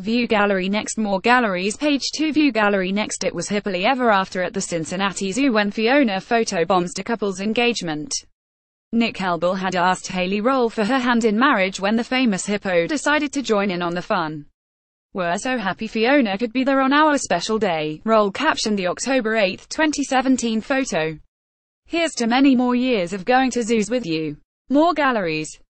View Gallery Next More galleries Page 2 View Gallery Next It was happily ever after at the Cincinnati Zoo when Fiona photobombs a couple's engagement. Nick Helbel had asked Haley Roll for her hand in marriage when the famous hippo decided to join in on the fun. We're so happy Fiona could be there on our special day, Roll captioned the October 8, 2017 photo. Here's to many more years of going to zoos with you. More galleries.